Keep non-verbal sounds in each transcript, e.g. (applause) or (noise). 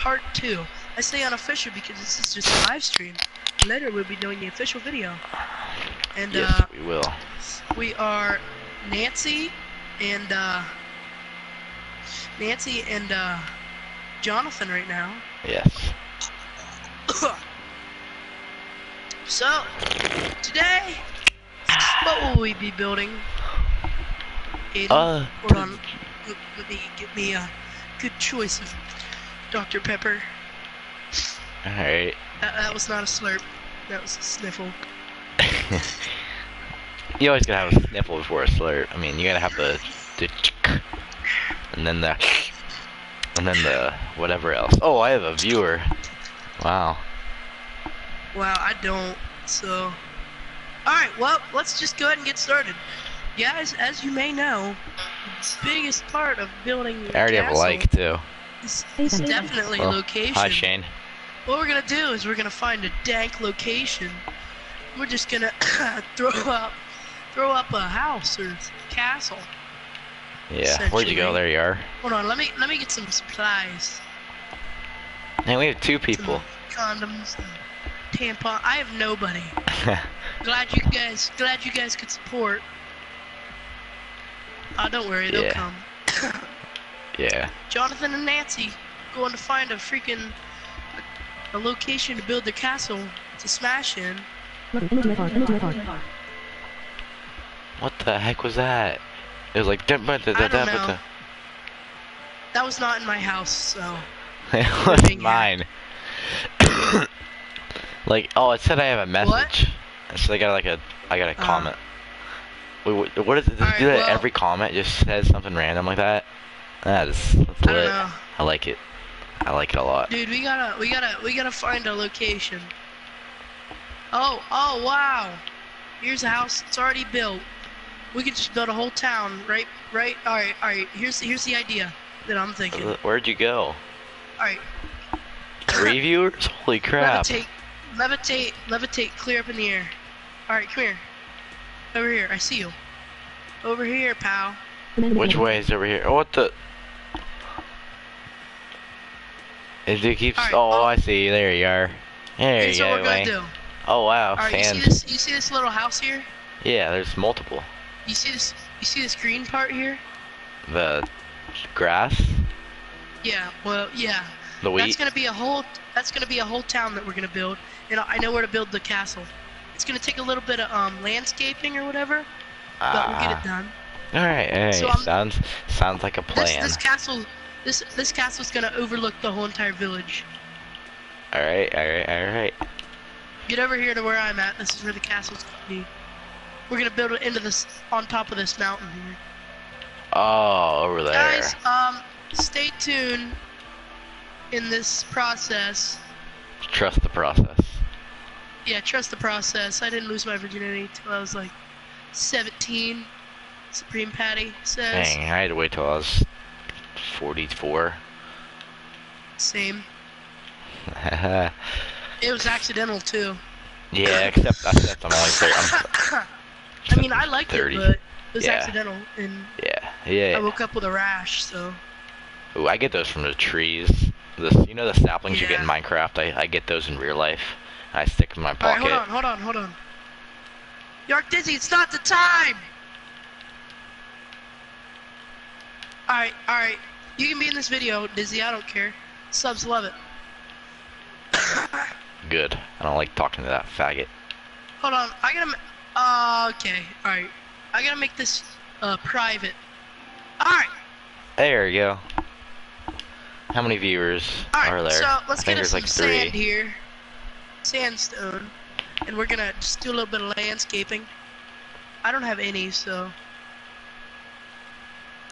part two. I say unofficial because this is just a live stream. Later we'll be doing the official video. And Yes, uh, we will. we are Nancy and uh, Nancy and uh, Jonathan right now. Yes. (coughs) so today, what will we be building? Aiden, Uh, hold on. Let, me get me a good choice of Dr. Pepper. alright. That, that was not a slurp. That was a sniffle. (laughs) you always gotta have a sniffle before a slurp. I mean, you gotta have the, the and then the, and then the whatever else. Oh, I have a viewer. Wow. Wow, I don't. So, all right. Well, let's just go ahead and get started. Guys, as you may know, the biggest part of building I already have a like too. Is, is definitely Oh, location. Hi, Shane. What we're gonna do is we're gonna find a dank location. We're just gonna (coughs) throw up, throw up a house or castle. Yeah. Where'd you go? There you are. Hold on, let me let me get some supplies. Hey, we have two Some people. condoms, and tampon. I have nobody. (laughs) Glad you guys, glad you guys could support. Uh, don't worry, they'll Yeah. come. (coughs) yeah. Jonathan and Nancy going to find a freaking a location to build their castle to smash in. What the heck was that? It was like. I don't know. That was not in my house, so (laughs) It was mine. (coughs) like, oh, it said I have a message. So I got like a, I got a Uh. comment. Wait, what, what is it? Does it Alright, do that well- every comment just says something random like that? That is, I lit. know. I like it. I like it a lot. Dude, we gotta, we gotta, we gotta find a location. Oh, oh, wow. Here's a house. It's already built. We could just build a whole town, right? Right? All right, all right. Here's, here's the idea that I'm thinking. Where'd you go? All right. Three viewers? (laughs) Holy crap! Levitate, levitate, levitate, clear up in the air. All right, come here. Over here. I see you. Over here, pal. Which way is over here? Oh, what the? It keeps? Alright, oh, um, I see. There you are. There you what go. we're gonna Wayne. do. Oh wow, right, you see this? You see this little house here? Yeah, there's multiple. You see this? You see this green part here? The grass, Yeah. Well, yeah. the That's gonna be a whole. That's gonna be a whole town that we're gonna build, and I know where to build the castle. It's gonna take a little bit of um landscaping or whatever, but we'll get it done. All right, all right. So I'm- sounds sounds like a This plan. this castle, this this castle's gonna overlook the whole entire village. All right, all right, all right. Get over here to where I'm at. This is where the castle's gonna be. We're gonna build it into this on top of this mountain here. Oh, over there. Guys, um, stay tuned in this process. Trust the process. Yeah, trust the process. I didn't lose my virginity till I was like 17. Supreme Patty says. Dang, I had to wait till I was 44. Same. (laughs) It was accidental too. except except I'm only 30. I'm, I mean, I liked 30. it, but it was Yeah. accidental, and yeah, yeah. I woke up with a rash. So Ooh, I get those from the trees. This, you know, the saplings you get in Minecraft. I, I get those in real life. I stick in my all right, pocket. hold on, hold on, hold on. Yark Dizzy, it's not the time. All right, all right. You can be in this video, Dizzy. I don't care. Subs love it. Good. I don't like talking to that faggot. Hold on, I gotta. Uh, okay, all right. I gotta make this uh private. All right, There you go. How many viewers all are right. there? So let's get us some like sand three. here, sandstone, and we're gonna just do a little bit of landscaping. I don't have any, so.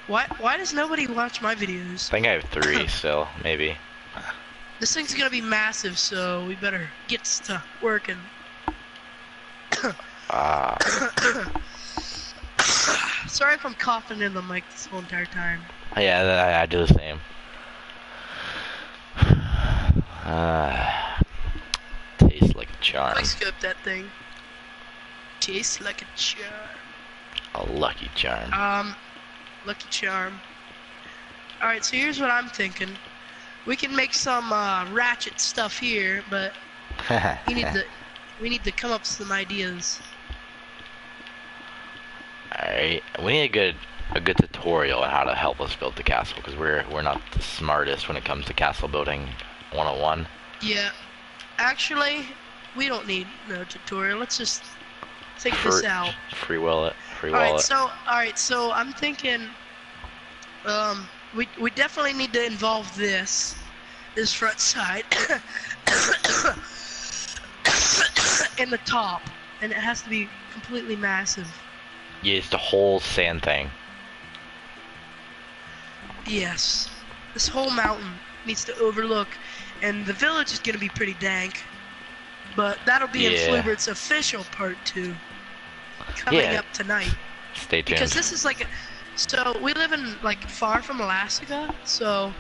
Why? Why does nobody watch my videos? I think I have (laughs) three still, maybe. This thing's gonna be massive, so we better get to working. (coughs) Ah, (coughs) Sorry if I'm coughing in the mic this whole entire time. yeah, I, I do the same. (sighs) Ah, tastes like a charm. I scoped that thing. Tastes like a charm. A lucky charm. Um, Lucky Charm. Alright, so here's what I'm thinking. We can make some uh, ratchet stuff here, but (laughs) we need to we need to come up with some ideas. Alright, we need a good a good tutorial on how to help us build the castle because we're we're not the smartest when it comes to castle building 101. Yeah. Actually, we don't need no tutorial. Let's just think Free- this out. Free will it. Free All will right, it. so all right, so I'm thinking, um, we we definitely need to involve this, this front side, (coughs) in the top, and it has to be completely massive. yeah, it's the whole sand thing. Yes, this whole mountain needs to overlook, and the village is gonna be pretty dank, but that'll be in Flubert's official part two, coming Yeah. up tonight. Stay tuned. Because this is like, a, so we live in like far from Alaska, so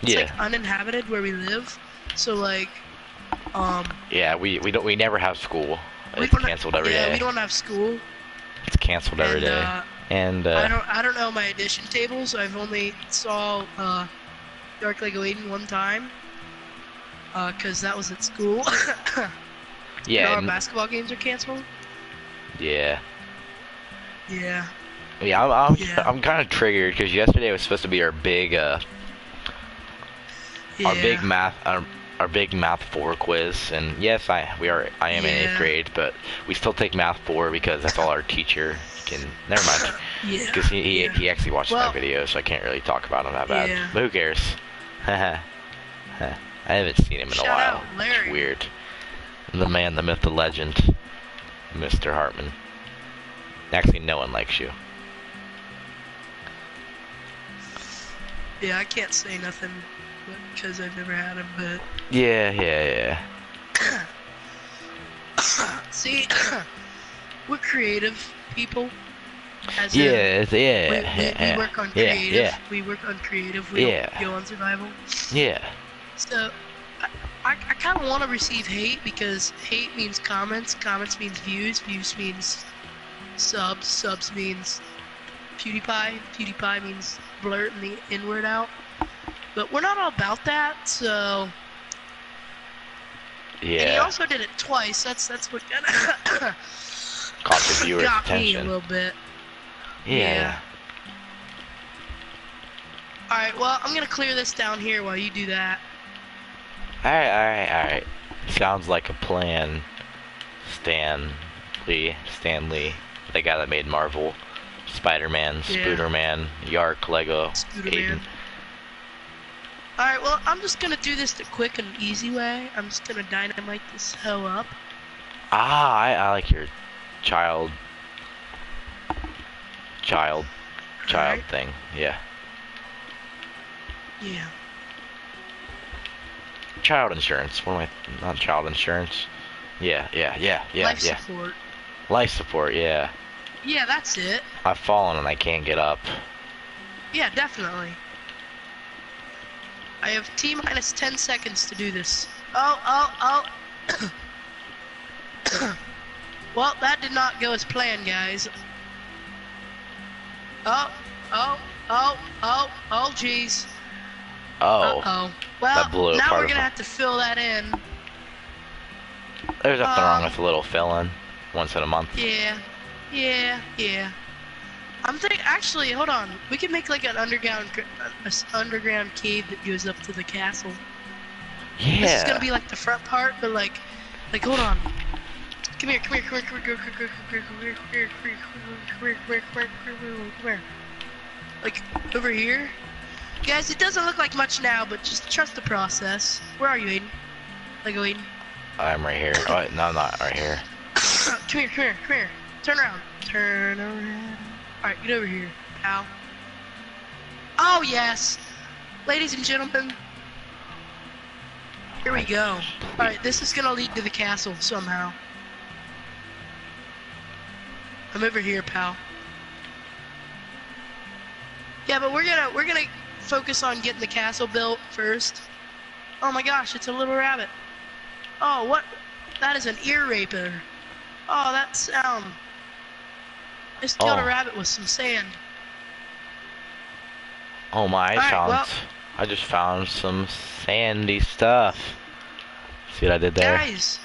it's yeah, like uninhabited where we live. So like, um, yeah, we we don't we never have school. It's canceled every yeah, day. we don't have school. It's canceled every and, day. Uh, and I uh, don't I don't know my addition tables. I've only saw uh, Dark Lego Eden one time. Uh, cause that was at school. (laughs) yeah, our basketball games are canceled. yeah, Yeah. yeah. I'm I'm, Yeah. I'm kind of triggered because yesterday was supposed to be our big uh Yeah. our big math our, our big math four quiz and yes I we are I am in eighth grade but we still take math four because that's all our teacher can never mind (laughs) Yeah. because he, he yeah. he actually watched Well- my videos so I can't really talk about him that bad Yeah. but who cares (laughs) I haven't seen him in Shout a while out, Larry. it's weird the man the myth the legend Mr. Hartman actually no one likes you Yeah, I can't say nothing because I've never had him, but yeah yeah yeah (coughs) See, (coughs) we're creative people. As yeah in, yeah we, we, yeah we work on yeah, creative. yeah We work on creative. We Yeah. go on survival. yeah So, I, I, kind of want to receive hate because hate means comments. Comments means views. Views means subs. Subs means PewDiePie. PewDiePie means blurting the N word out. But we're not all about that, so. And he also did it twice. That's that's what kind (coughs) caught the viewers' got me a little bit. Yeah. Yeah. All right, well, I'm gonna clear this down here while you do that. Alright, alright, alright. Sounds like a plan. Stan Lee, Stan Lee, the guy that made Marvel, Spider-Man, Yeah. Spooderman, Yark, Lego, Aiden. All right, well, I'm just gonna do this the quick and easy way. I'm just gonna dynamite this hoe up. Ah, I, I like your child, child, child Alright. thing. Yeah, Yeah. Child insurance. What am I? Not child insurance. Yeah, yeah, yeah, yeah, Life yeah. support. Life support. Yeah. Yeah, that's it. I've fallen and I can't get up. Yeah, definitely. I have T minus 10 seconds to do this. Oh, oh, oh. (coughs) well, that did not go as planned, guys. Oh, oh, oh, oh, oh, jeez. Oh, Uh-oh. Well, now we're gonna have to fill that in. there's nothing wrong um, with a little fill-in once in a month. Yeah, yeah, yeah. I'm thinking. Actually, hold on. We can make like an underground, gr- underground cave that goes up to the castle. Yeah. This is gonna be like the front part, but like, like hold on. Come here, come here, come here, come here, come here, come here, come here, come here, come here, come here, come here, come here, come here, come here. Like over here. Guys, it doesn't look like much now, but just trust the process. Where are you, Aiden? Lego Aiden. I'm right here. Oh, no, I'm not right here. (coughs) come here, come here, come here. Turn around. Turn around. Alright, get over here, pal. Oh, yes. Ladies and gentlemen. Here we go. Alright, this is gonna lead to the castle somehow. I'm over here, pal. Yeah, but we're gonna we're gonna focus on getting the castle built first. Oh my gosh, it's a little rabbit. Oh, what? That is an ear raper. Oh, that sound. I just killed Oh. a rabbit with some sand. Oh my, Alright, sounds. well- I just found some sandy stuff. See what I did there? Guys.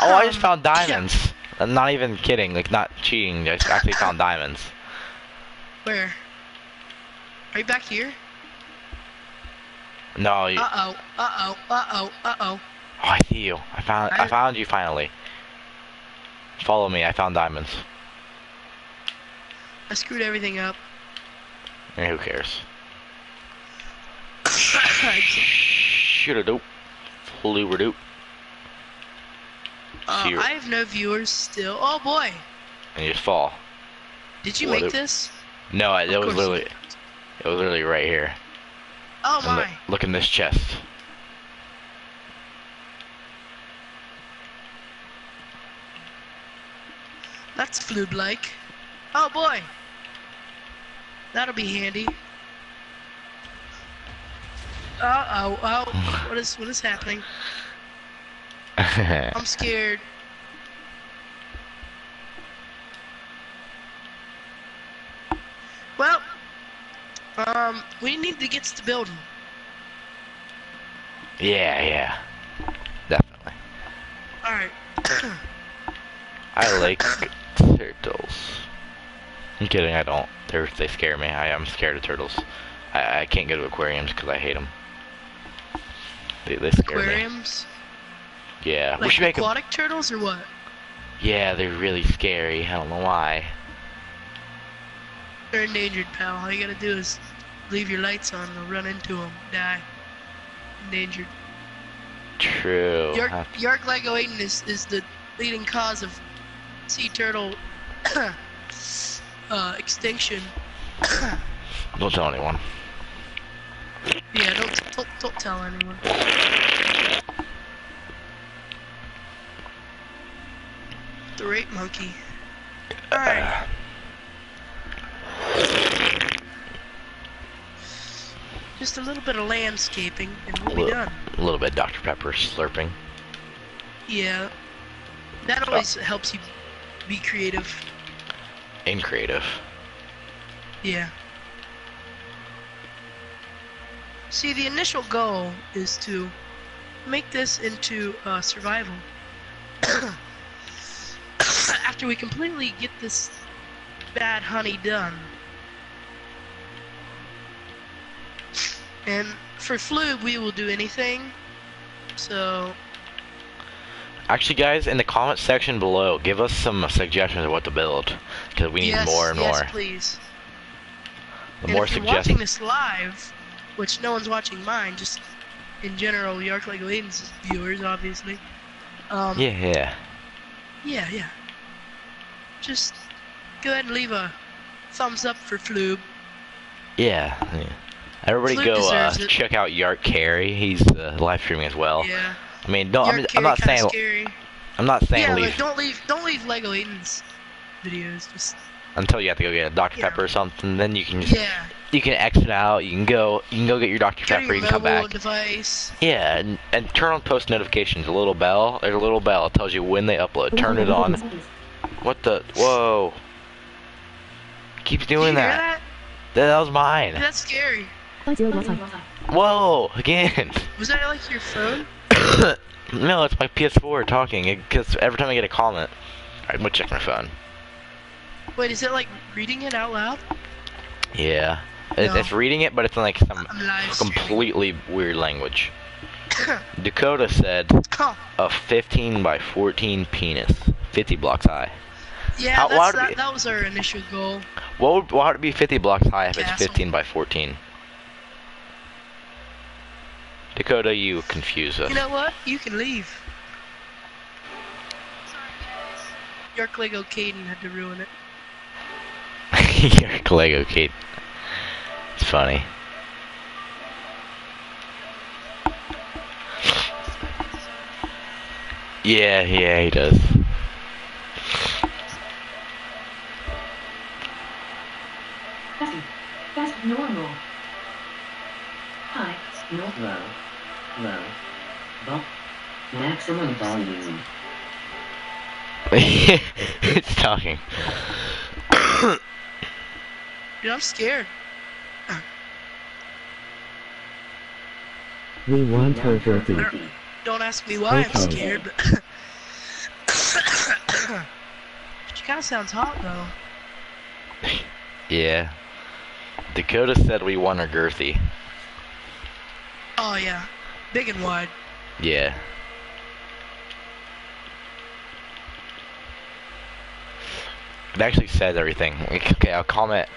oh, I just um, found yeah. diamonds. I'm not even kidding, like not cheating. I actually found diamonds. Where? Are you back here? No, you, Uh oh. Uh oh. Uh oh. Uh oh. oh, I see you. I found I I- found you finally. Follow me. I found diamonds. I screwed everything up. Eh, who cares? (coughs) uh, Shoot a dope. A dope. Zero. I have no viewers still. Oh boy. And you just fall. Did you make this? No, I- it was literally it was literally right here. Oh And look, my. look in this chest. That's flube like. Oh boy. That'll be handy. Uh oh. Oh. (sighs) What is what is happening? (laughs) I'm scared. Well, um, we need to get to the building. yeah, yeah. Definitely. All right. (clears throat) I like turtles. I'm kidding, I don't. They're, they scare me. I am scared of turtles. I, I can't go to aquariums because I hate them. They, they scare me. Aquariums. Yeah, we Like should make aquatic turtles or what? Yeah, they're really scary. I don't know why. They're endangered, pal. All you gotta do is leave your lights on. They'll run into them, die. Endangered. True. Yark, Lego Aiden is, is the leading cause of sea turtle (coughs) uh, extinction. (coughs) Don't tell anyone. yeah, don't, don't don't tell anyone. The rape monkey. All (sighs) (laughs) Just a little bit of landscaping, and we'll be done. A little bit Dr. Pepper slurping. Yeah, that always helps you be creative. And creative. Yeah. See, the initial goal is to make this into uh, survival. (coughs) After we completely get this bad honey done. And for Flube, we will do anything. So, Actually, guys, in the comment section below, give us some suggestions of what to build. Because we need yes, more and yes, more. please. The and more if you're watching this live, which no one's watching mine, just in general, Yark Lego Aiden's viewers, obviously. Um, Yeah, yeah. yeah, yeah. Just go ahead and leave a thumbs up for Flube. Yeah. yeah. Everybody Flute go uh, check out Yark Carey. He's uh, live streaming as well. Yeah. I mean, don't. I'm, I'm not saying. Scary. I'm not saying Yeah, leave but don't leave, don't leave Lego Aiden's videos. Just until you have to go get a Dr. Pepper or something. Then you can just yeah. you can exit out. You can go. You can go get your Dr Pepper. your You can come back. device. Yeah, and, and turn on post notifications. A little bell. There's a little bell. It tells you when they upload. Turn it on. What the? Whoa. Keeps doing that. that? That was mine. That's scary. Whoa, again. (laughs) Was that like your phone? (coughs) no, it's my PS4 talking. Because every time I get a comment, I'm gonna check my phone. Wait, is it like reading it out loud? Yeah, it's, No. it's reading it, but it's in like some I'm live streaming. completely weird language. (coughs) Dakota said a 15 by 14 penis, 50 blocks high. yeah, How- that's, that, be- that was our initial goal. What would, why would it be 50 blocks high if it's Castle. 15 by 14? Dakota, you confuse us. You know what? You can leave. Yark Lego Caden had to ruin it. (laughs) You're a Lego Kate. It's funny. Yeah, yeah, he does. That's, that's normal. High, not low. Low. But maximum volume. (laughs) it's talking. (coughs) Dude, I'm scared. We want her Now girthy. girthy. Don't ask me why I'm scared, but (coughs) she kind of sounds hot though. Yeah. Dakota said we want her girthy. Oh yeah, big and wide. Yeah. It actually says everything. Okay, I'll comment.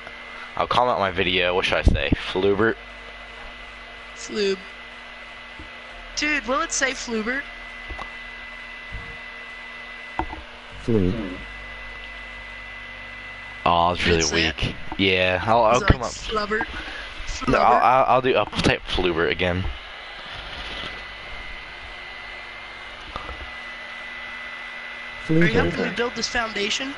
I'll comment my video. What should I say? Flubert. Flube. Dude, will it say Flubert? Flute. Hmm. Oh, it's really Is it? weak. Yeah, I'll, I'll come like up. Flubbert? No, I'll, I'll, I'll do. I'll type Flubert again. Are you helping me build this foundation?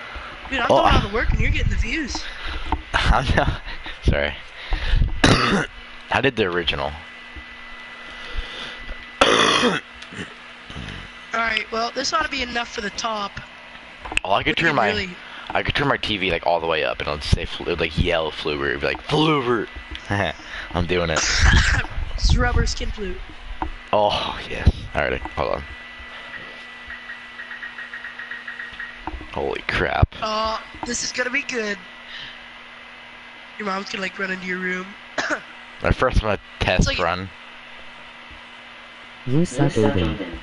Dude, I'm Oh, doing all the work and you're getting the views. (laughs) I'm not. Sorry. (coughs) I did the original. (coughs) Alright, well, this ought to be enough for the top. Oh, I could turn my. really- I could turn my TV like all the way up and it'll say flu- like yell Flubert. It'd be like Flubert. (laughs) I'm doing it. (laughs) It's rubber skin flute. Oh yes. Alright, hold on. Holy crap. Oh, this is gonna be good. Your mom's gonna like run into your room. (coughs) My first one test like- run. You You suck, suck, Aiden. Aiden.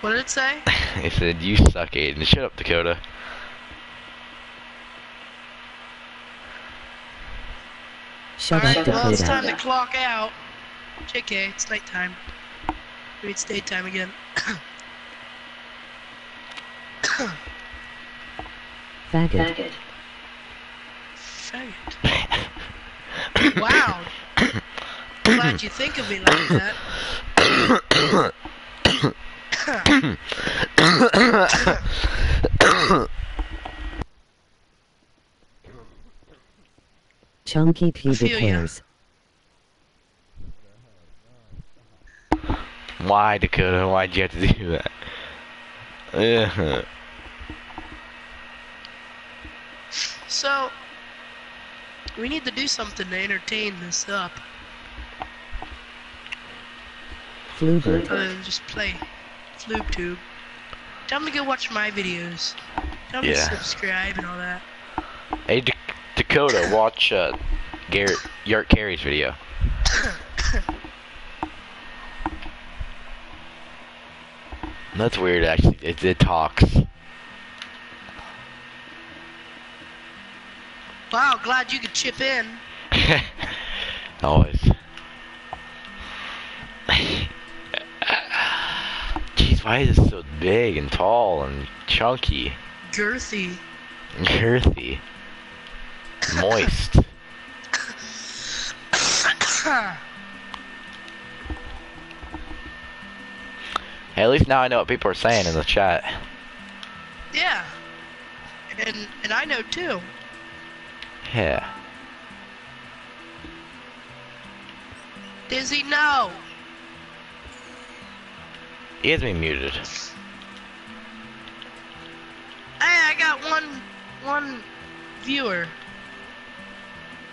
What did it say? (laughs) It said you suck Aiden. Shut up Dakota. Shut Alright, up, well, it's time to clock out. JK, it's nighttime. Maybe it's daytime again. (coughs) Faggot. Faggot. Faggot. (coughs) wow. Glad you think of me like that. Chunky pubic feel ya. hairs. Why Dakota? Why'd you have to do that? (laughs) So, we need to do something to entertain this up, Flubert. other than just play FlubeTube. Tell them to go watch my videos. Tell them Yeah. to subscribe and all that. Hey Dak- Dakota, watch uh, Garrett Yark Carey's video. (coughs) That's weird actually. It, it talks. Wow, glad you could chip in. (laughs) Always. Jeez, why is it so big and tall and chunky? Girthy. Girthy. Moist. At least now I know what people are saying in the chat. yeah. And and I know too. Yeah. Dizzy, no. He has me muted. Hey, I got one one viewer.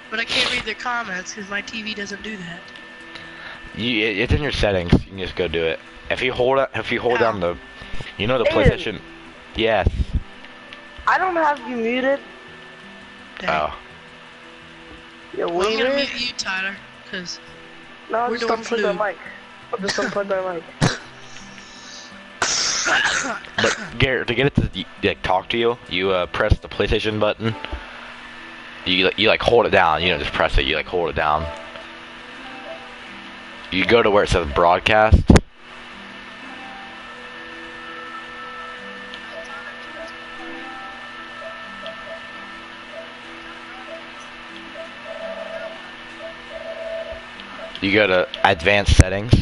But I can't read their comments because my TV doesn't do that. You, it's in your settings. You can just go do it. If you hold it, if you hold down the, you know the Aiden. PlayStation. Yes. I don't have you muted, Dang. Oh. You Well, I'm gonna wiener. mute you, Tyler, because No, we're just doing unplug my flu. mic. I'll just unplug my mic. (coughs) But Garrett, to get it to like talk to you, you uh, press the PlayStation button. You like- you like hold it down. You don't just press it. You like hold it down. You go to where it says broadcast. You go to advanced settings.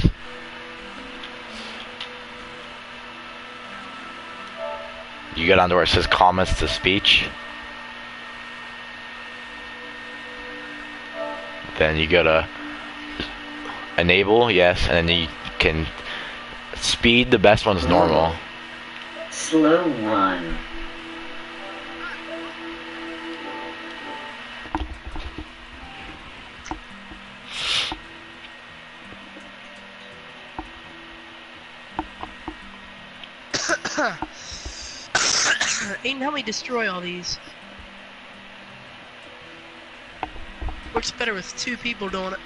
You go down to where it says comments to speech. Then you go to enable, yes, and then you can speed. The best one's normal. Slow one. Aiden, help me destroy all these. Works better with two people doing it.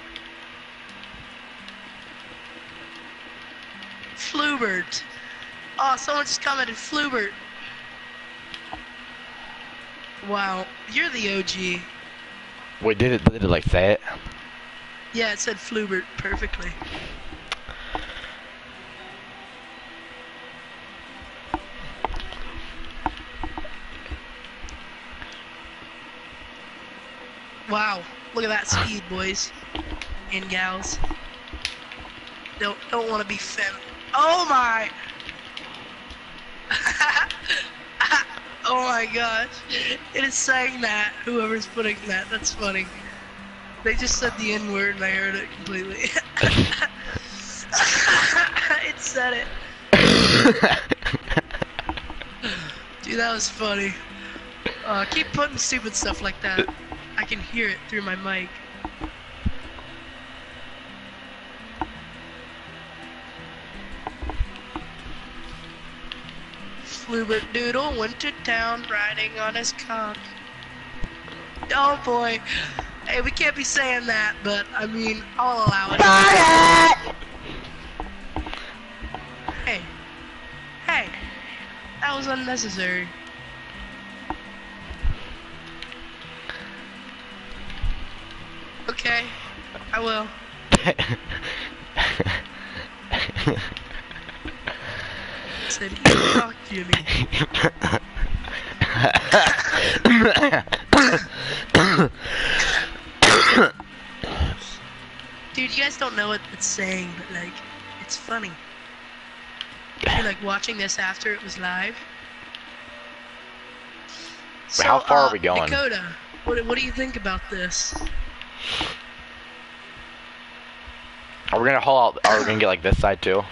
Flubert. Oh, someone just commented Flubert. Wow, you're the OG. Wait, did it, did it like it? Yeah, it said Flubert perfectly. Wow, look at that speed, boys and gals. Don't don't want to be fem. Oh my! (laughs) oh my gosh! It is saying that. Whoever's putting that, that's funny. They just said the N word and I heard it completely. (laughs) it said it. (laughs) Dude, that was funny. Uh, keep putting stupid stuff like that. I can hear it through my mic. Flubert Doodle went to town riding on his cock. Oh boy. Hey, we can't be saying that, but I mean, I'll allow it. Hey. Hey. That was unnecessary. Okay. I will. Said eat cock, Jimmy. Dude, you guys don't know what it's saying, but like, it's funny. If you're like watching this after it was live. So, how far are uh, we going? Dakota, what, what do you think about this? Are we gonna haul out? Are we gonna get like this side too?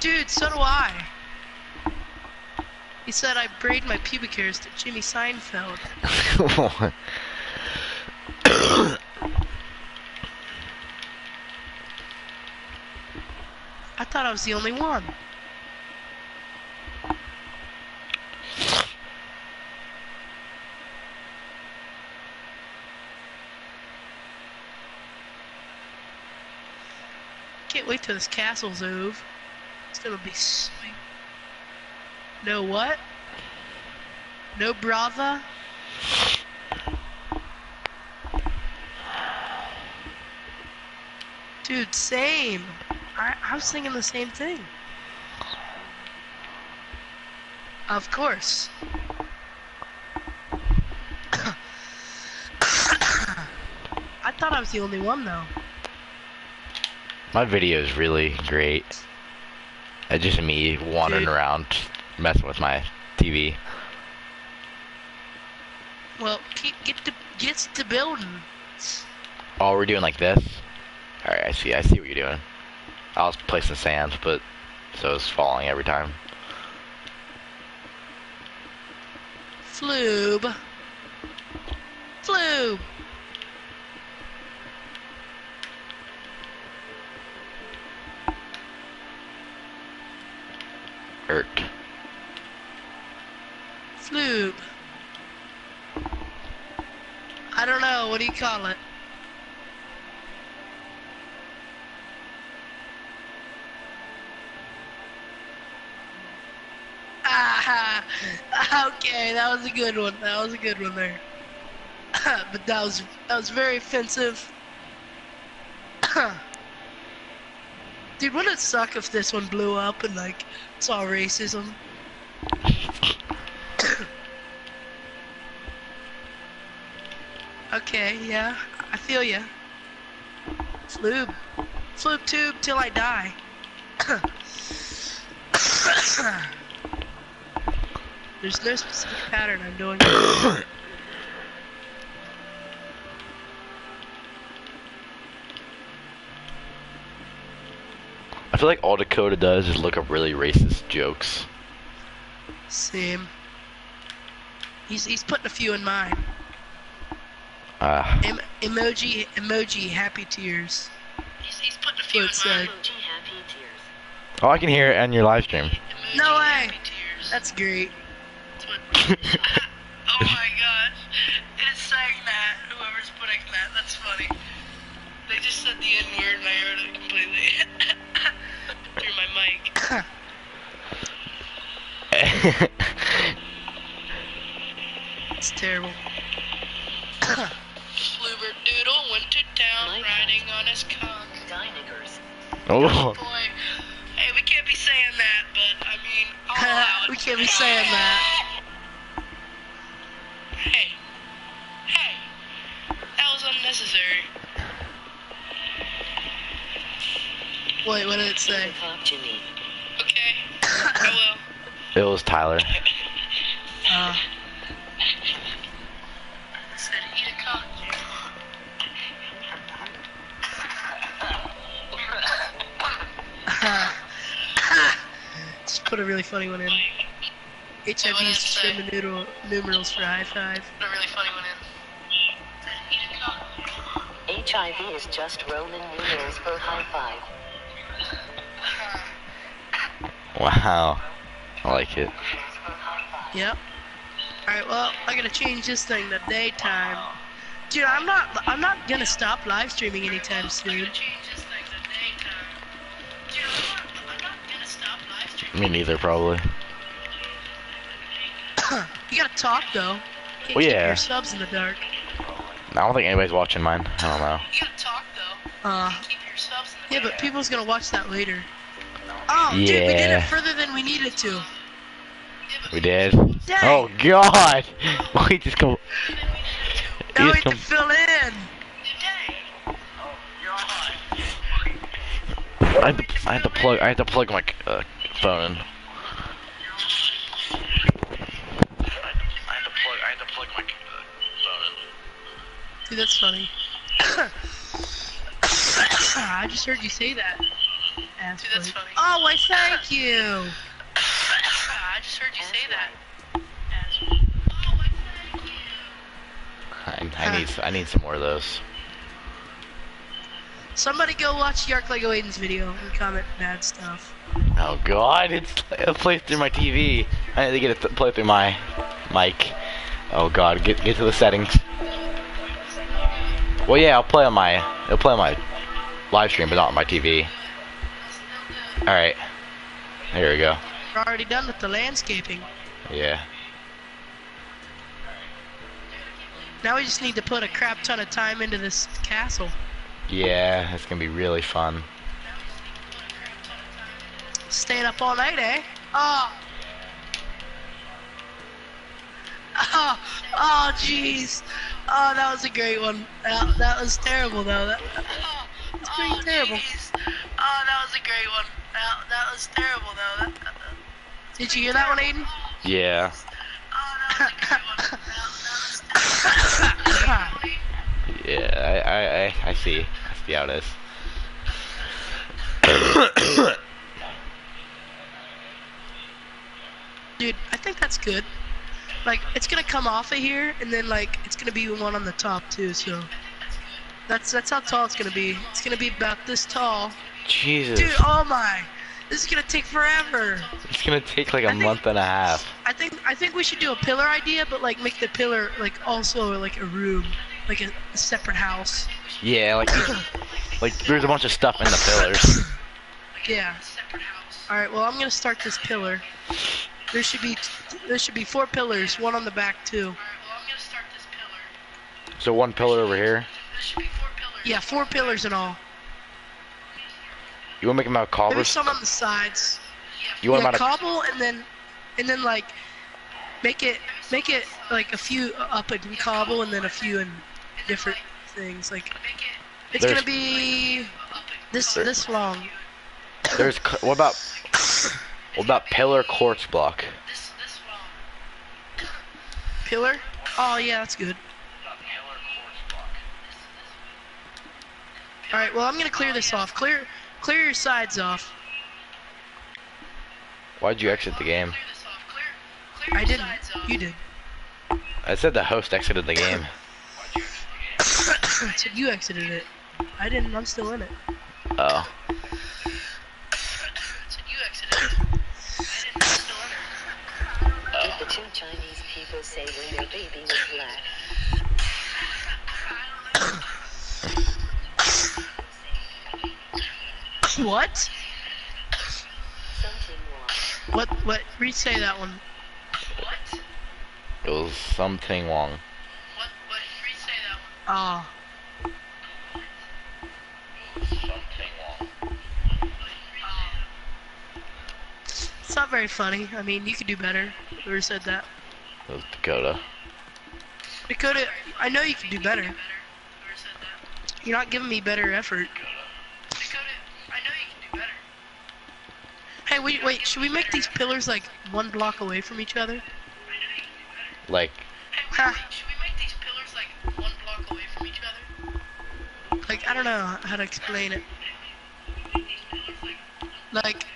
Dude, so do I. He said I braid my pubic hairs to Jimmy Seinfeld. (laughs) I thought I was the only one. Can't wait till this castle's over. It's gonna be sweet. No what? No brava? Dude, same. I, I was thinking the same thing. Of course. (coughs) I thought I was the only one though. My video is really great. It's just me wandering Dude. around, messing with my TV. Well, get to get to building. Oh, we're doing like this? Alright, I see, I see what you're doing. I was placing sand, but so it's falling every time. Floob. Floob. Ert. Floob. I don't know. What do you call it? Ah, (laughs) okay, that was a good one. That was a good one there. (laughs) but that was that was very offensive. (clears throat) Dude, wouldn't it suck if this one blew up and like it's all racism? (coughs) Okay, yeah, I feel ya. Floob. Floob tube till I die. (coughs) There's no specific pattern I'm doing. (coughs) feel like all Dakota does is look up really racist jokes. Same. He's he's putting a few in mine. Uh, Em- emoji emoji happy tears. He's, he's putting a few in mine. Oh, I can hear it on your live stream. No way. That's great. (laughs) oh my gosh. It is saying that. Whoever's putting that. That's funny. They just said the N word and I heard it completely. (laughs) Through my mic. (laughs) It's terrible. Flubert Doodle went to town My riding on his cock. Deinigers. Oh. oh, Boy. Hey, we can't be saying that, but I mean, I'll (laughs) we can't be saying that. Wait, what did it say? Talk to me. Okay. I will. it was Tyler. Uh. Said eat a cock. (laughs) Just put a really funny one in. HIV's German numeral, numerals for high five. Put a really funny one in. HIV is just Roman numerals for high five. Wow, I like it. Yep. Alright, well, I gotta change this thing to daytime. Dude, I'm not I'm not gonna stop live streaming anytime soon. Me neither, probably. (coughs) You gotta talk though. Can't Well, keep yeah. your subs in the dark. I don't think anybody's watching mine. I don't know. You gotta talk though. Uh, yeah, but people's gonna watch that later. Oh, dude, we did it further than we needed to. We did. Dang. Oh God! (laughs) We just go. now we have to fill in. I had to, I had to plug. I had to plug my uh, phone in. I had to plug. I had to plug my phone Dude, that's funny. (coughs) I just heard you say that. Dude, that's funny. Oh, why thank you. (laughs) I just heard you say that. in. I, I need. I need some more of those. Somebody go watch Yark Lego Aiden's video and comment bad stuff. Oh God! It's it plays through my TV. I need to get it to play through my mic. Oh God! Get get to the settings. Well, yeah, I'll play on my. It'll play on my live stream, but not on my TV. All right. There we go. We're already done with the landscaping. Yeah. Now we just need to put a crap ton of time into this castle. Yeah, it's gonna be really fun. Staying up all night, eh? Oh. Oh, oh, jeez. Oh, that was a great one. That, that was terrible, though. That, oh, it's pretty terrible. Oh, that was a great one. That, that was terrible, though. That, that- Did you hear that one, Aiden? Yeah. Oh, (laughs) yeah, I, I, I, I see. I see how it is. Dude, I think that's good. Like, it's gonna come off of here, and then like it's gonna be one on the top too. So that's that's how tall it's gonna be. It's gonna be about this tall. Jesus. Dude, oh my, this is gonna take forever. It's gonna take like a think- month and a half. I think I think we should do a pillar idea, but like make the pillar like also like a room, like a, a separate house. Yeah, like (coughs) like there's a bunch of stuff in the pillars. (coughs) Yeah. Separate house. All right. Well, I'm gonna start this pillar. There should be there should be four pillars, one on the back too. So one pillar over here. Yeah, four pillars in all. You wanna make them out of Maybe cobbles? some on the sides. You want yeah, them out of cobble and then and then like make it make it like a few up in cobble and then a few in different things. Like it's There's- gonna be this There- this long. There's what about what about pillar quartz block? Pillar? Oh yeah, that's good. All right, well I'm gonna clear this off. Clear Clear your sides off. Why'd you exit the game? I didn't. You did. I said the host exited the game. (coughs) I oh. said you exited it. I didn't. I'm still in it. Oh. The two Chinese people say when their baby was left. What? What? What? Re-say that one. What? It was something wrong. What? What? Re-say that one. Ah. It's not very funny. I mean, you could do better. Whoever said that. It was Dakota. Dakota, I know you can do better. You're not giving me better effort. Dakota, I know you can do better. Hey, wait, wait. Should we make these pillars like one block away from each other? Like, Ha. Should we make these pillars like one block away from each other? Like, I don't know how to explain it. Like, like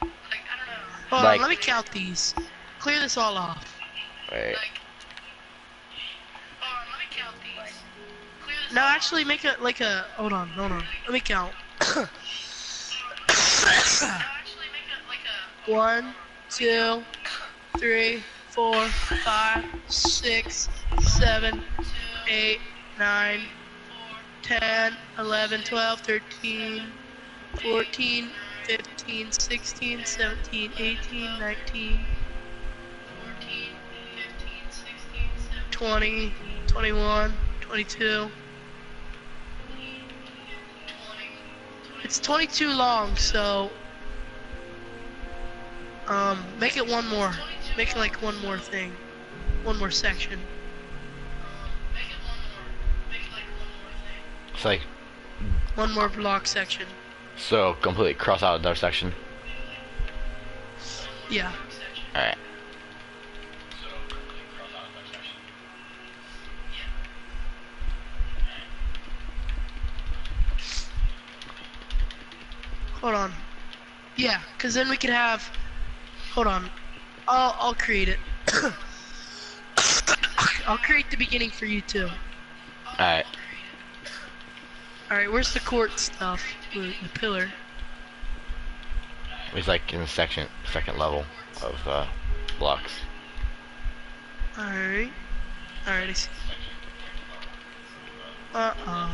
I don't know. Hold Like- on, let me count these. Clear this all off. right. No, actually, make a like a. Hold on, hold on. Let me count. (coughs) (coughs) One, two, three, four, five, six, seven, eight, nine, ten, eleven, twelve, thirteen, fourteen, fifteen, sixteen, seventeen, eighteen, nineteen, twenty, twenty-one, twenty-two. It's 22 long, so um, make it one more. Make it like one more thing, one more section. It's like, One more thing. One more block section. so completely cross out another section. Yeah. Alright. Hold on. Yeah, cause then we could have. Hold on. I'll I'll create it. (coughs) I'll create the beginning for you too. Alright. All right, where's the court stuff? The, the pillar. It's like in the section, second level of uh, blocks. All right. All right. I see. Uh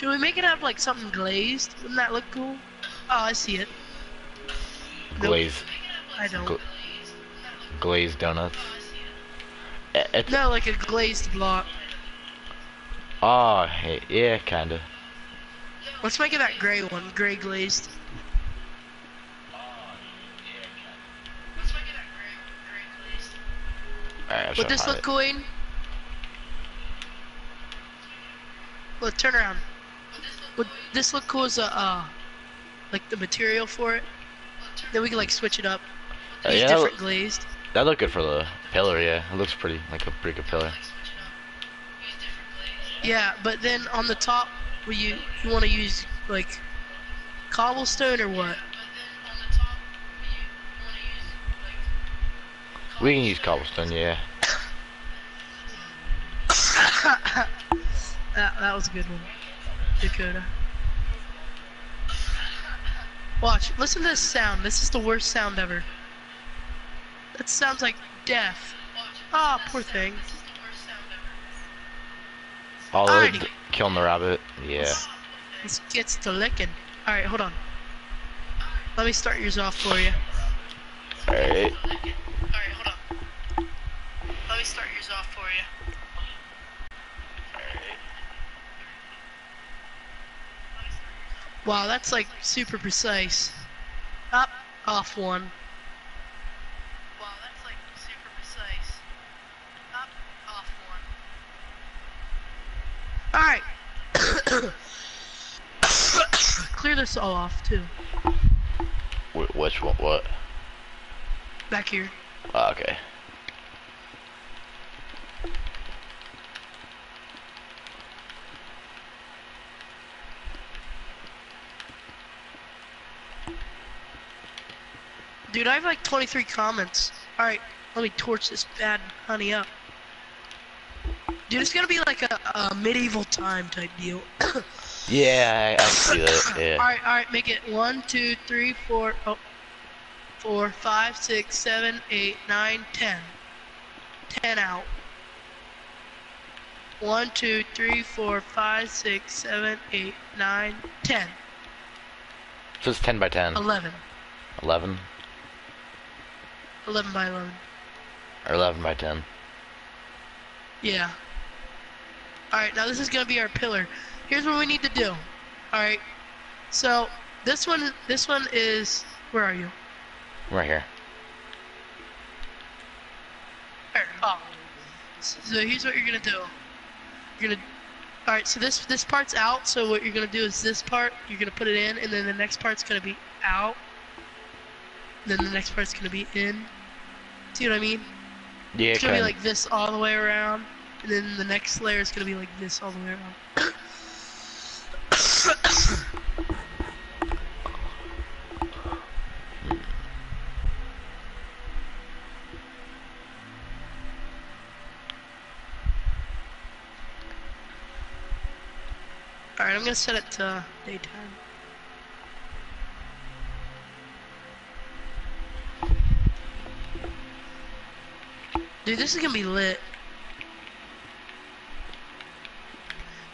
Should we make it have like something glazed? Wouldn't that look cool? Oh, I see it. Nope, Glazed, I don't. gl- glazed donuts. It's, No, like a glazed block. oh, yeah, kinda. Let's make it that gray one, gray glazed. Alright, I'm Would this look it. cool? Look, turn around. Would this look cool as a, uh, like the material for it? Then we can like switch it up. Uh, Use yeah, that different look- glazed. That look good for the pillar, yeah. It looks pretty, like a pretty good pillar. Yeah, but then on the top, will you you want to use like cobblestone or what? We can use cobblestone, yeah. (laughs) That that was a good one, Dakota. Watch, listen to this sound. This is the worst sound ever. That sounds like death. Ah, poor thing. Oh, they're Alrighty. d- killing the rabbit. Yeah. This gets to licking. All right, hold on. Let me start yours off for you. Alright. All right, hold on. Let me start yours off for you. Wow, that's like super precise. Up, off one. Wow, that's like super precise. Up, off one. Alright. (coughs) Clear this all off too. Wh- which one? What? Back here. Oh, okay. Dude, I have like 23 comments. Alright, let me torch this bad honey up. Dude, it's gonna be like a, a medieval time type deal. (coughs) Yeah, I, I see that. All (coughs) Yeah. right, all right. Make it one, two, three, four, oh, four, five, six, seven, eight, nine, ten. Ten out. One, two, three, four, five, six, seven, eight, nine, ten. So it's 10 by 10. Eleven. Eleven. 11 by eleven. or 11 by 10. Yeah. Alright, now this is gonna be our pillar. Here's what we need to do. Alright. So this one this one is where are you? Right here. There. Oh. So here's what you're gonna do. You're gonna Alright, so this this part's out, so what you're gonna do is this part, you're gonna put it in, and then the next part's gonna be out. Then the next part's gonna be in. See what I mean? Yeah, It's gonna be kinda. like this all the way around, and then the next layer is gonna be like this all the way around. (coughs) Alright, I'm gonna set it to daytime. Dude, this is gonna be lit.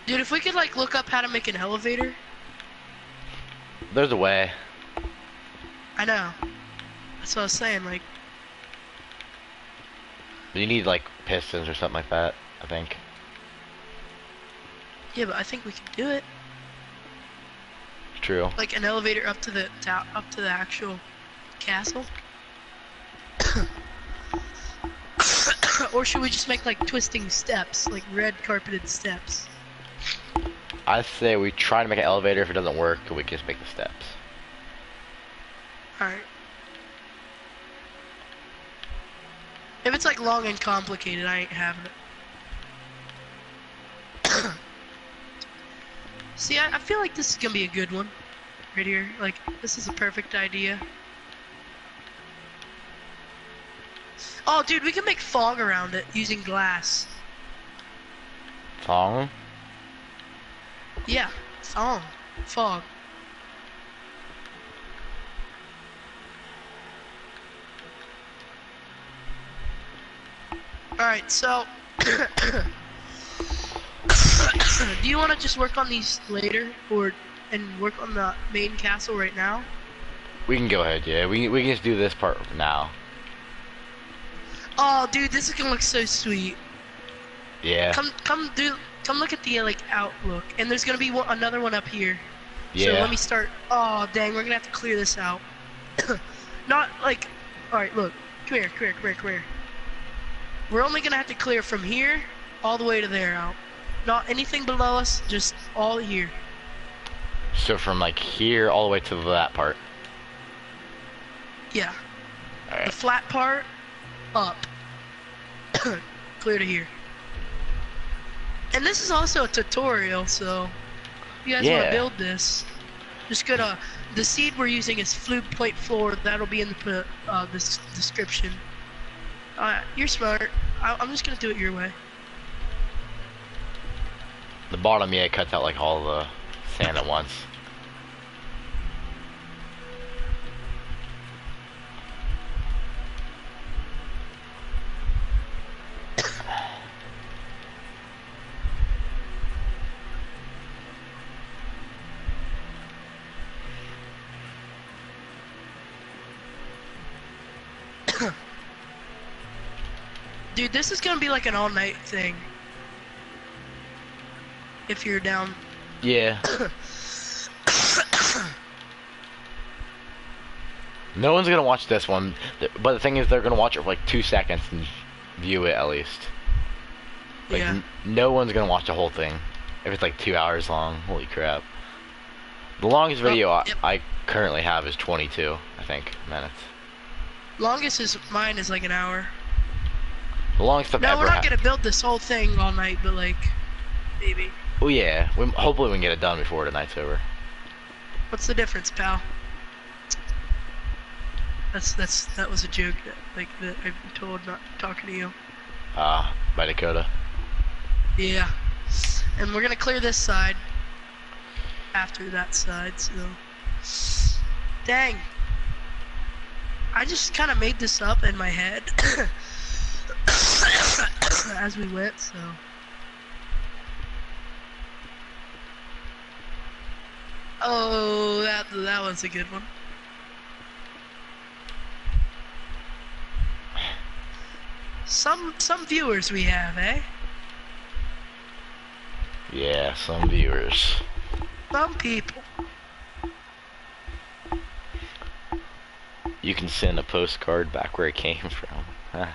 Dude, if we could like look up how to make an elevator, There's a way. I know. That's what I was saying. Like, But you need like pistons or something like that, I think. yeah, but I think we can do it. True. Like an elevator up to the to- up to the actual castle. Or should we just make like twisting steps, like red carpeted steps? I say we try to make an elevator. If it doesn't work, we can just make the steps. Alright. If it's like long and complicated, I ain't having it. (coughs) See, I, I feel like this is gonna be a good one. Right here. Like, this is a perfect idea. Oh, dude, we can make fog around it using glass. Fog? Yeah, fog. Fog. Alright, so... (coughs) Do you want to just work on these later, or and work on the main castle right now? We can go ahead, yeah. We, we can just do this part now. Oh, dude, this is gonna look so sweet. Yeah. Come, come, do, come look at the like outlook, and there's gonna be one, another one up here. Yeah. So let me start. Oh, dang, we're gonna have to clear this out. (coughs) Not like. Alright, look. Come here, come here, come here, come here. We're only gonna have to clear from here all the way to there out. Not anything below us, just all here. So from like here all the way to that part. Yeah. The flat part, up. (coughs) clear to here. And this is also a tutorial, so if you guys want to build this, just go to the seed we're using is flute point floor. That'll be in the uh, this description. Uh, you're smart. I, I'm just gonna do it your way. The bottom, yeah, it cuts out like all the sand at once. Dude, this is gonna be like an all night thing. If you're down. Yeah. (coughs) no one's gonna watch this one, but the thing is, they're gonna watch it for like two seconds and view it at least. Like, yeah. n- no one's gonna watch the whole thing if it's like two hours long. Holy crap! The longest video I, yep. I currently have is 22, I think, minutes. Longest is mine is like an hour. The longest I've No, ever we're not had. gonna build this whole thing all night, but like, maybe. Oh yeah, we, hopefully we can get it done before tonight's over. What's the difference, pal? That's that's that was a joke that like that I've been told not to talking to you. Uh, by Dakota. Yeah. And we're gonna clear this side. after that side, so. Dang. I just kind of made this up in my head (coughs) as we went, so. Oh, that that was a good one. Some some viewers we have, eh? Yeah, some viewers. Some people. You can send a postcard back where it came (laughs) from. (laughs)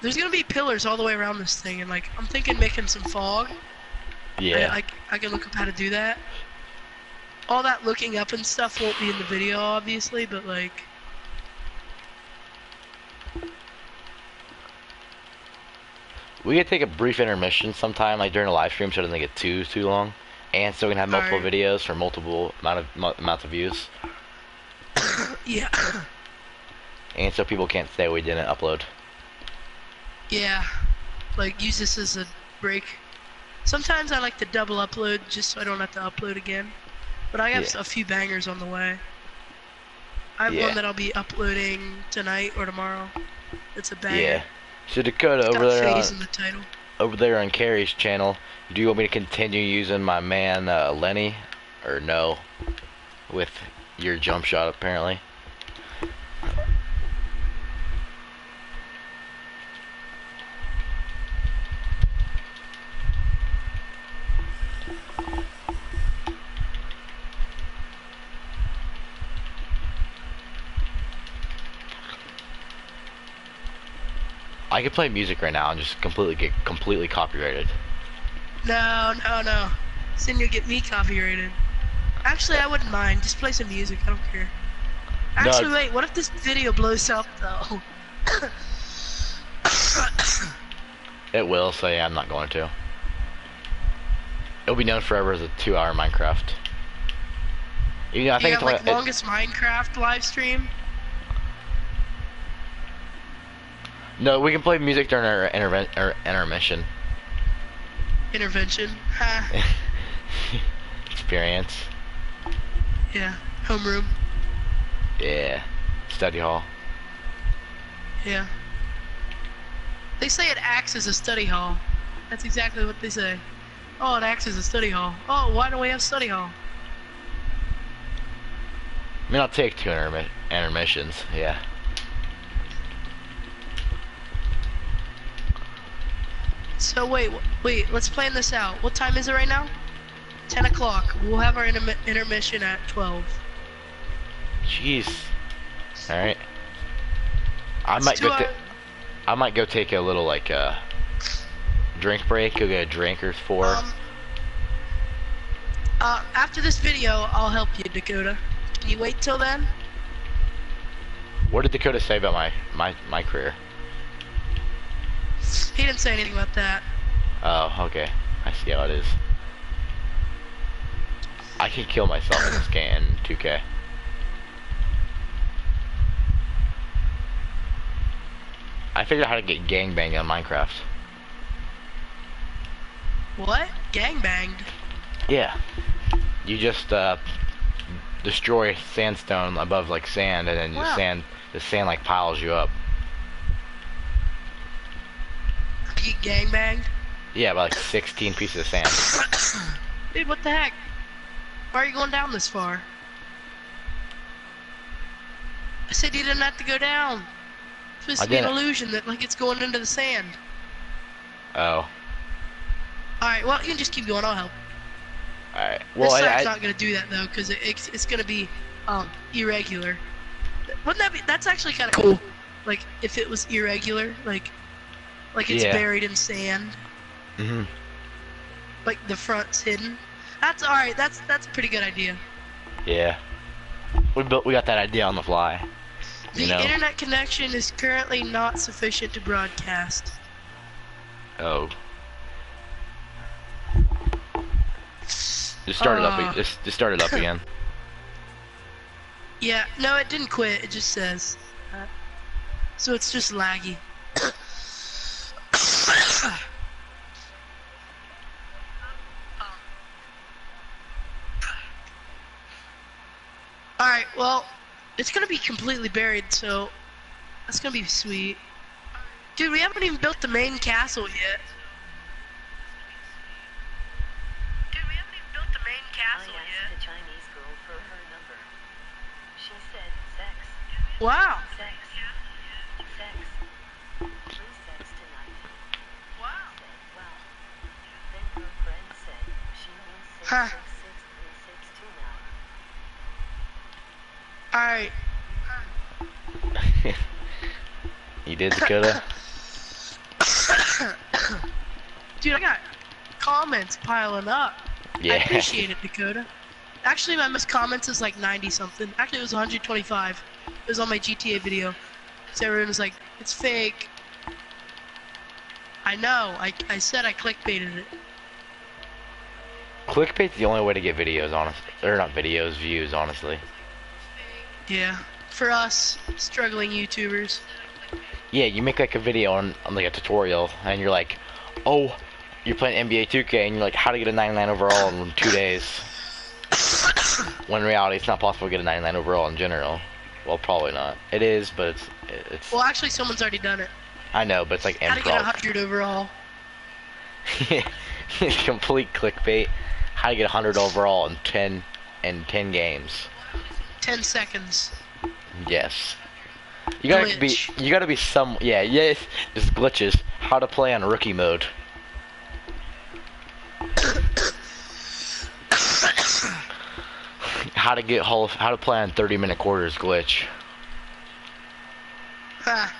There's gonna be pillars all the way around this thing, and like I'm thinking making some fog. yeah. I, I, I can look up how to do that. All that looking up and stuff won't be in the video, obviously, but like, We could take a brief intermission sometime, like during a live stream, so it doesn't get too too long, and so we can have multiple Alright. videos for multiple amount of mu- amounts of views, (coughs) yeah, (coughs) and so people can't say we didn't upload. Yeah, like use this as a break. Sometimes I like to double upload just so I don't have to upload again, but I have Yeah. a few bangers on the way. I have Yeah. one that I'll be uploading tonight or tomorrow. It's a banger. Yeah. So Dakota It's over there, on, in the title. over there on Carey's channel, do you want me to continue using my man uh, Lenny, or no, with your jump shot apparently? I could play music right now and just completely get completely copyrighted. No, no, no. Then you'll get me copyrighted. Actually, I wouldn't mind. Just play some music. I don't care. Actually, it's- wait. What if this video blows up though? It will, so yeah, I'm not going to. It'll be known forever as a two-hour Minecraft. Even though I you think it's like longest Minecraft live stream. No, we can play music during our interven- or intermission Intervention. Ha. (laughs) experience. Yeah. Homeroom. Yeah, study hall. Yeah. They say it acts as a study hall. That's exactly what they say. Oh, it acts as a study hall. Oh, why don't we have study hall? I mean, I'll take two intermi- intermissions. Yeah. So wait, wait. Let's plan this out. What time is it right now? Ten o'clock. We'll have our intermi- intermission at twelve. Jeez. All right. I It's might go. I might go take a little like uh drink break. Go get a drink or four. Um, uh, after this video, I'll help you, Dakota. Can you wait till then? what did Dakota say about my my my career? He didn't say anything about that. Oh, okay. I see how it is. I can kill myself in this game in 2K. I figured out how to get gangbanged on Minecraft. What? Gangbanged? Yeah. You just uh, destroy sandstone above like sand, and then the sand the sand like piles you up. Get gangbanged? Yeah, by like 16 pieces of sand. (coughs) Dude, what the heck? Why are you going down this far? I said you didn't have to go down. It's supposed I to be an didn't. illusion that like it's going into the sand. Oh, Alright, well, you can just keep going, I'll help. alright. Well, this I, side's I, not gonna do that though, because it, it's, it's gonna be um, irregular. Wouldn't that be, that's actually kind of cool. Like, if it was irregular, like, like it's Yeah. buried in sand, mhm. like the front's hidden. That's alright, that's, that's a pretty good idea. yeah. We built. We got that idea on the fly. The You know. internet connection is currently not sufficient to broadcast. Oh. Just started up. Uh. ag- Just, just started up (laughs) again. Yeah, no, it didn't quit. It just says. Uh, so it's just laggy. Alright, well, it's gonna be completely buried, so that's gonna be sweet. Dude, we haven't even built the main castle yet. Dude, we haven't even built the main castle asked the Chinese girl for her number. She said sex, Wow. sex, sex. Free sex tonight. Wow. Said, well. Then her friend said she means six Huh. six six three six two nine. Alright. (laughs) you did, Dakota? (coughs) Dude, I got comments piling up. Yeah. I appreciate it, Dakota. Actually, my most comments is like 90 something. Actually, it was 125. It was on my GTA video. So everyone was like, it's fake. I know. I, I said I clickbaited it. Clickbait's the only way to get videos, honestly. Or not videos, views, honestly. Yeah. For us, struggling YouTubers. Yeah, you make like a video on, on like a tutorial, and you're like, oh, you're playing NBA 2K, and you're like, how to get a 99 overall in two days. (coughs) when in reality, it's not possible to get a 99 overall in general. Well, probably not. It is, but it's it's. Well, actually, someone's already done it. I know, but it's like How to get improv. 100 overall. it's (laughs) complete clickbait. How to get 100 overall in 10 in 10 games. 10 seconds. Yes. You gotta Glitch. be you gotta be some yeah, yes, just glitches. How to play on rookie mode. (coughs) how to get whole how to play on 30 minute quarters glitch. Ha.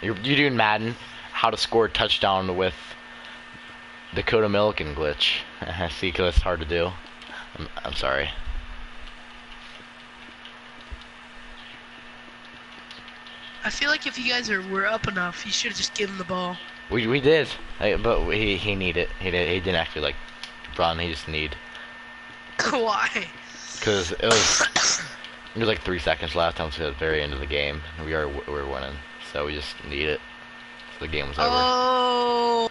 You're you doing Madden, how to score a touchdown with Dakota Milliken glitch. (laughs) See, cause it's hard to do. I'm, I'm sorry. I feel like if you guys are were up enough, you should have just given the ball. We we did, I, but he he needed he did he didn't actually like run. He just need (laughs) Why? because it was it was like three seconds last time, so at the very end of the game we are we were winning, so we just need it. So the game was over. Oh,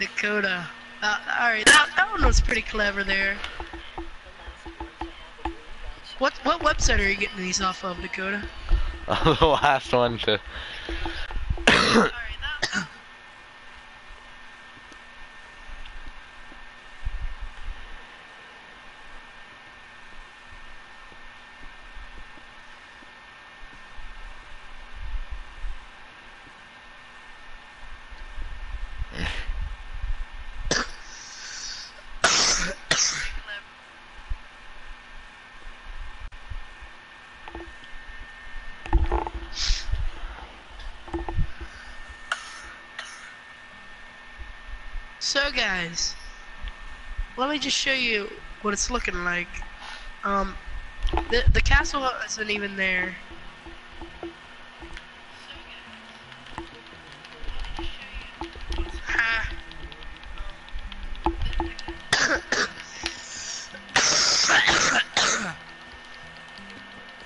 Dakota. Uh, all right, that, that one was pretty clever there. What what website are you getting these off of, Dakota? (laughs) the last one to (coughs) So guys, let me just show you what it's looking like. Um, the the castle isn't even there. (coughs)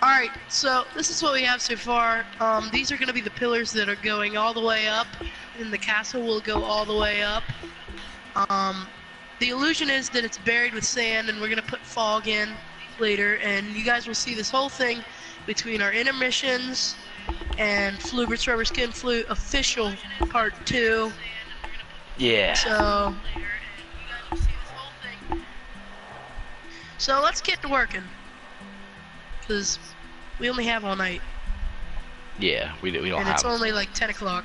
Alright, so this is what we have so far. Um, these are going to be the pillars that are going all the way up, and the castle will go all the way up. Um, the illusion is that it's buried with sand, and we're going to put fog in later, and you guys will see this whole thing between our intermissions and Flubert's Rubber Skin Flute official part 2. yeah. So, so let's get to working, because we only have all night, Yeah, we we don't and have. it's only like 10 o'clock.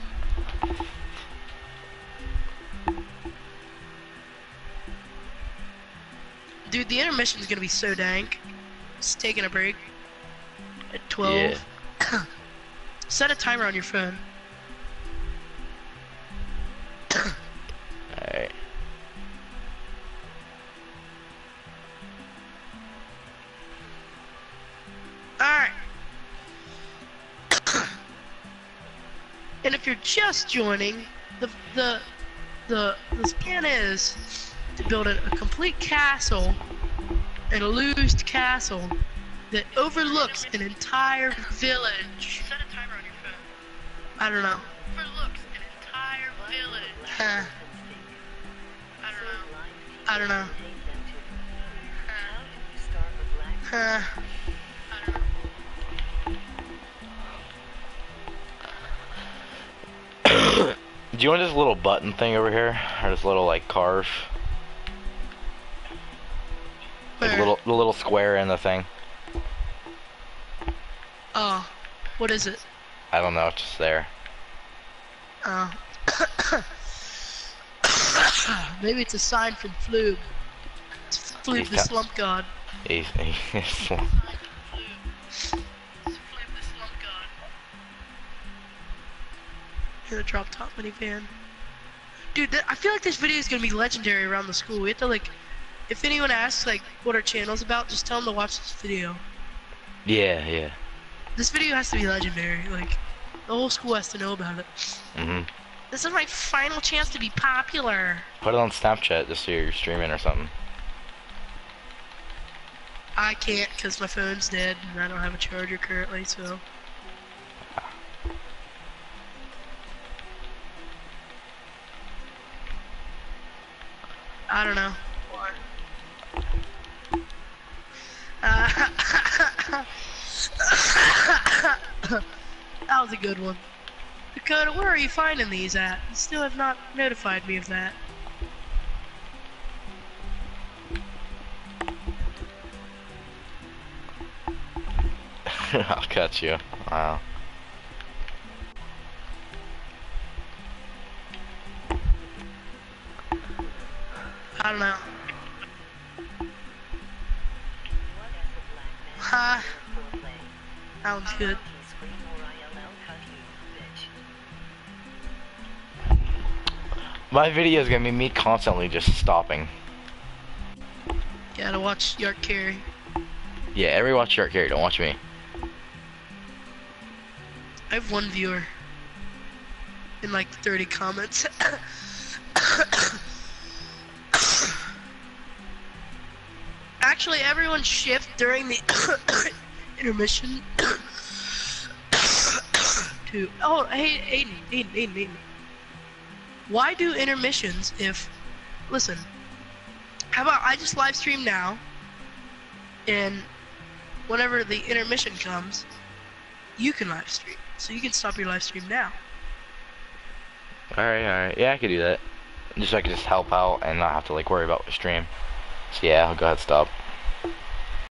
The intermission is gonna be so dank. Just taking a break at 12. Yeah. (coughs) Set a timer on your phone. Alright. Alright. (coughs) and if you're just joining, the the the the plan is to build a, a complete castle, an illused castle, that overlooks an entire village. Set a timer on your phone. I don't know. Overlooks an entire village. Huh. I don't know. I don't know. Huh. I don't know. (coughs) Do you want this little button thing over here, or this little like carve, the little square in the thing? Oh, what is it? I don't know. It's just there. Oh. (coughs) Maybe it's a sign from Flube. It's He's (laughs) the slump god. He's, he's, In a drop top minivan. Dude, th- I feel like this video is gonna be legendary around the school. We have to like, if anyone asks like what our channel's about, just tell them to watch this video. yeah, yeah. This video has to be legendary. Like, the whole school has to know about it. Mhm. This is my final chance to be popular. Put it on Snapchat just so you're streaming or something. I can't because my phone's dead and I don't have a charger currently, so. I don't know. Uh, (coughs) that was a good one. Dakota, where are you finding these at? You still have not notified me of that. (laughs) I'll catch you. Wow. I don't know. Sounds good. My video is gonna be me constantly just stopping. Gotta watch Yark Carey. Yeah, every watch Shark Carry, don't watch me. I have one viewer. In like 30 comments. (coughs) Actually, everyone shift during the (coughs) intermission to. Oh, hey, Aiden, Aiden, Aiden, Aiden. Why do intermissions if. Listen. How about I just live stream now, and whenever the intermission comes, you can live stream. So you can stop your live stream now. Alright, alright. Yeah, I could do that. Just so I could just help out and not have to like worry about the stream. So yeah, I'll go ahead and stop.